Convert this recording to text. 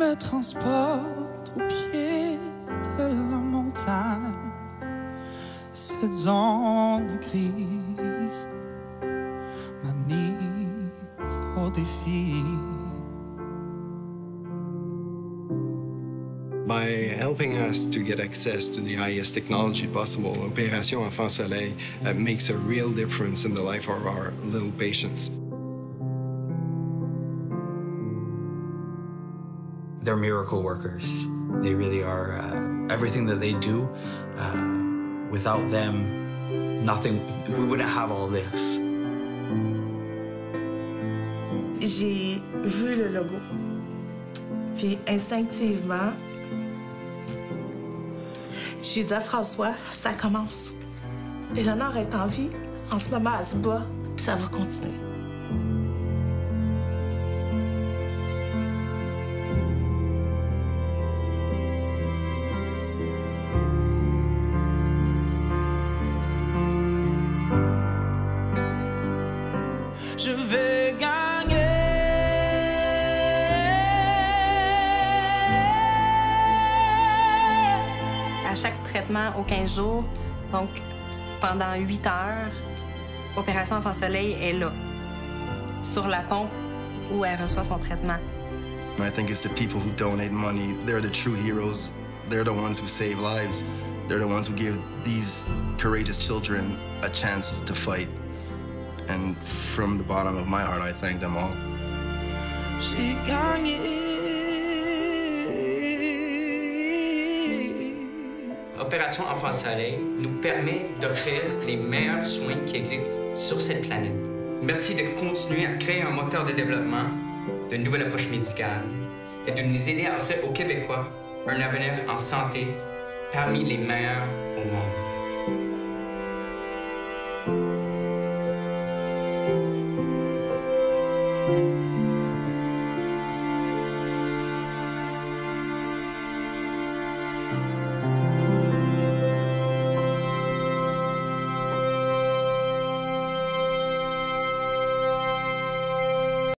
me transporte au pied de la montagne. Cette zone grise m'a mise au défi. By helping us to get access to the highest technology possible, Opération Enfant Soleil uh, makes a real difference in the life of our little patients. They're miracle workers. They really are. Uh, everything that they do, uh, without them, nothing, we wouldn't have all this. J'ai vu le logo. Puis instinctivement, j'ai dit à François, ça commence. Eleanor est en vie. En ce moment, elle se bat, puis ça va continuer. Je vais gagner. À chaque traitement, aux 15 jours, donc pendant 8 heures, Opération Enfant Soleil est là, sur la pompe où elle reçoit son traitement. I think it's the people who donate money. They're the true heroes. They're the ones who save lives. They're the ones who give these courageous children a chance to fight. And from the bottom of my heart, I thank them all. Opération Enfant Soleil nous permet d'offrir les meilleurs soins qui existent sur cette planète. Merci de continuer à créer un moteur de développement de nouvelles approches médicales et de nous aider à offrir aux Québécois un avenir en santé parmi les meilleurs Música